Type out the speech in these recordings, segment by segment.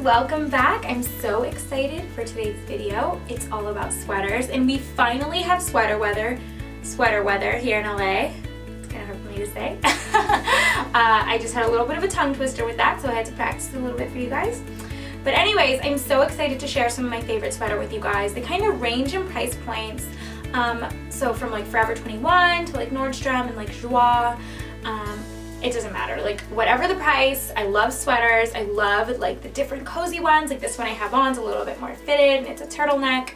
welcome back. I'm so excited for today's video. It's all about sweaters and we finally have sweater weather, sweater weather here in LA. It's kind of hard for me to say. uh, I just had a little bit of a tongue twister with that so I had to practice a little bit for you guys. But anyways, I'm so excited to share some of my favorite sweater with you guys. They kind of range in price points. Um, so from like Forever 21 to like Nordstrom and like Joie. Um, it doesn't matter. Like whatever the price I love sweaters. I love like the different cozy ones. Like this one I have on is a little bit more fitted and it's a turtleneck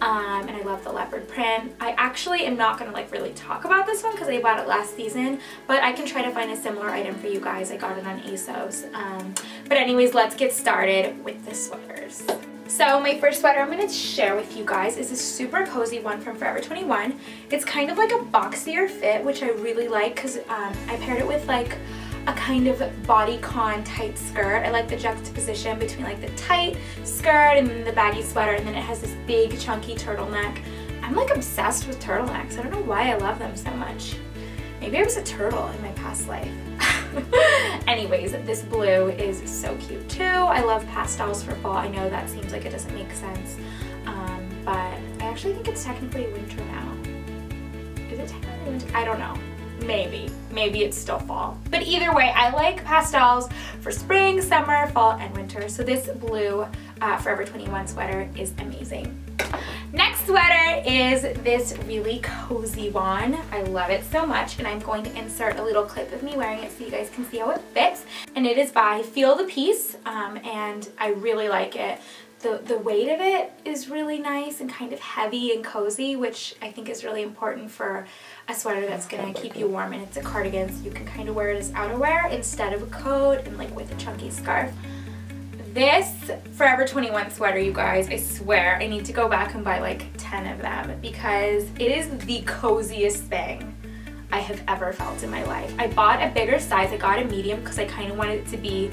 um, and I love the leopard print. I actually am not gonna like really talk about this one because I bought it last season but I can try to find a similar item for you guys. I got it on ASOS. Um, but anyways let's get started with the sweaters so my first sweater I'm going to share with you guys is a super cozy one from Forever 21. It's kind of like a boxier fit, which I really like because um, I paired it with like a kind of bodycon tight skirt. I like the juxtaposition between like the tight skirt and then the baggy sweater and then it has this big chunky turtleneck. I'm like obsessed with turtlenecks. I don't know why I love them so much. Maybe I was a turtle in my past life. Anyways, this blue is so cute too. I love pastels for fall. I know that seems like it doesn't make sense, um, but I actually think it's technically winter now. Is it technically winter? I don't know. Maybe. Maybe it's still fall. But either way, I like pastels for spring, summer, fall, and winter. So this blue uh, Forever 21 sweater is amazing. Next sweater is this really cozy one. I love it so much and I'm going to insert a little clip of me wearing it so you guys can see how it fits. And it is by Feel the Piece um, and I really like it. The, the weight of it is really nice and kind of heavy and cozy, which I think is really important for a sweater that's gonna keep you warm and it's a cardigan so you can kind of wear it as outerwear instead of a coat and like with a chunky scarf. This Forever 21 sweater, you guys, I swear I need to go back and buy like 10 of them because it is the coziest thing I have ever felt in my life. I bought a bigger size. I got a medium because I kind of wanted it to be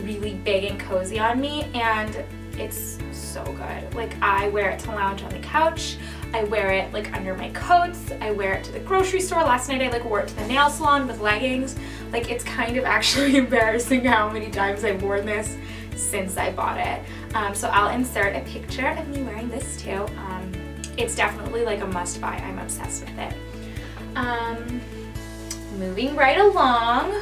really big and cozy on me and it's so good. Like I wear it to lounge on the couch. I wear it like under my coats. I wear it to the grocery store. Last night I like wore it to the nail salon with leggings. Like it's kind of actually embarrassing how many times I've worn this since I bought it. Um, so I'll insert a picture of me wearing this too. Um, it's definitely like a must buy. I'm obsessed with it. Um, moving right along.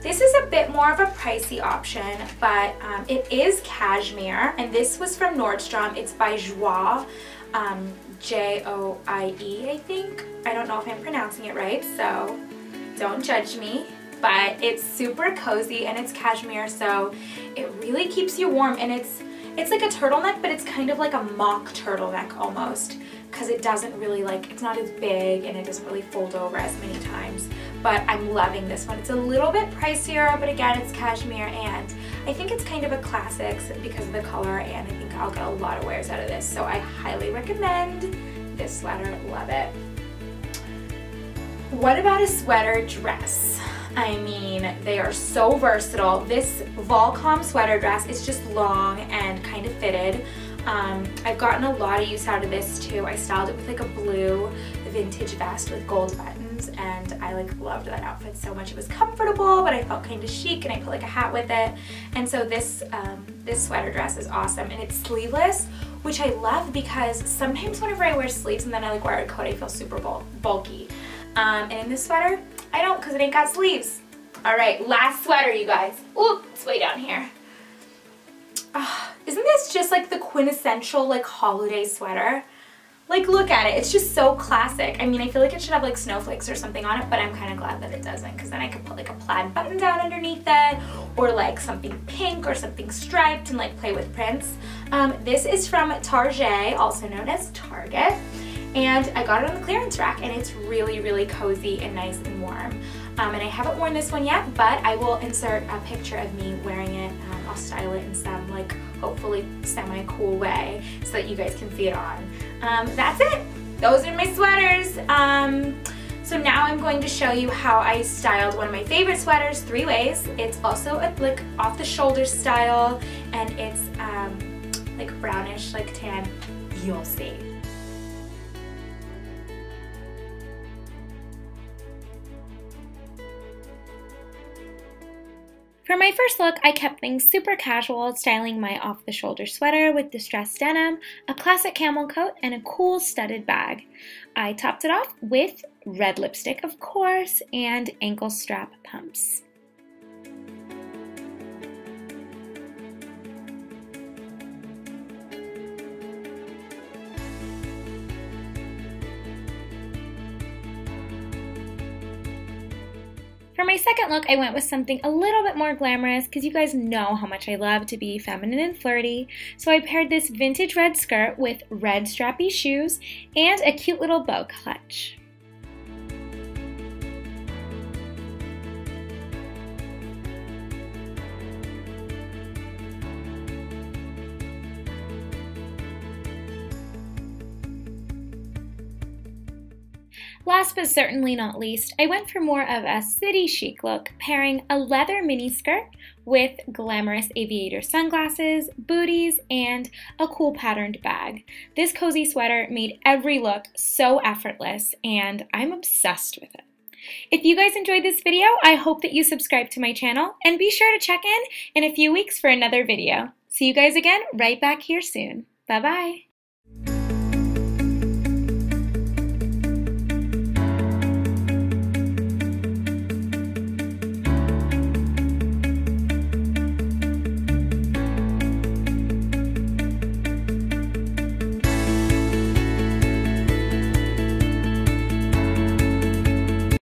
This is a bit more of a pricey option, but um, it is cashmere, and this was from Nordstrom. It's by Joie, um, J-O-I-E, I think. I don't know if I'm pronouncing it right, so don't judge me but it's super cozy and it's cashmere so it really keeps you warm and it's it's like a turtleneck but it's kind of like a mock turtleneck almost because it doesn't really like it's not as big and it doesn't really fold over as many times but I'm loving this one. It's a little bit pricier but again it's cashmere and I think it's kind of a classic because of the color and I think I'll get a lot of wears out of this so I highly recommend this sweater. Love it. What about a sweater dress? I mean, they are so versatile. This Volcom sweater dress is just long and kind of fitted. Um, I've gotten a lot of use out of this too. I styled it with like a blue vintage vest with gold buttons and I like loved that outfit so much. It was comfortable but I felt kind of chic and I put like a hat with it. And so this, um, this sweater dress is awesome and it's sleeveless which I love because sometimes whenever I wear sleeves and then I like wear a coat I feel super bulky. Um, and in this sweater I don't because it ain't got sleeves. All right, last sweater, you guys. Oop, it's way down here. Oh, isn't this just like the quintessential like holiday sweater? Like look at it, it's just so classic. I mean, I feel like it should have like snowflakes or something on it, but I'm kind of glad that it doesn't because then I could put like a plaid button down underneath it or like something pink or something striped and like play with prints. Um, this is from Target, also known as Target and I got it on the clearance rack and it's really, really cozy and nice and warm. Um, and I haven't worn this one yet, but I will insert a picture of me wearing it. Um, I'll style it in some like hopefully semi-cool way so that you guys can see it on. Um, that's it. Those are my sweaters. Um, so now I'm going to show you how I styled one of my favorite sweaters three ways. It's also a like off the shoulder style and it's um, like brownish, like tan. You'll see. For my first look, I kept things super casual, styling my off-the-shoulder sweater with distressed denim, a classic camel coat, and a cool studded bag. I topped it off with red lipstick, of course, and ankle strap pumps. For my second look, I went with something a little bit more glamorous because you guys know how much I love to be feminine and flirty. So I paired this vintage red skirt with red strappy shoes and a cute little bow clutch. Last but certainly not least, I went for more of a city chic look, pairing a leather miniskirt with glamorous aviator sunglasses, booties, and a cool patterned bag. This cozy sweater made every look so effortless, and I'm obsessed with it. If you guys enjoyed this video, I hope that you subscribe to my channel, and be sure to check in in a few weeks for another video. See you guys again right back here soon. Bye-bye.